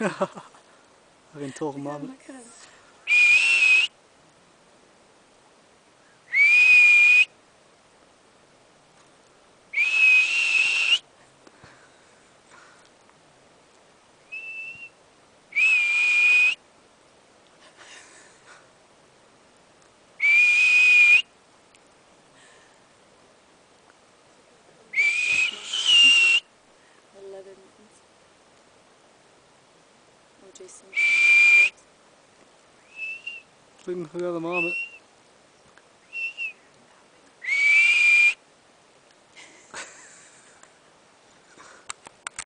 I can Or Jason. Looking for the other marmot.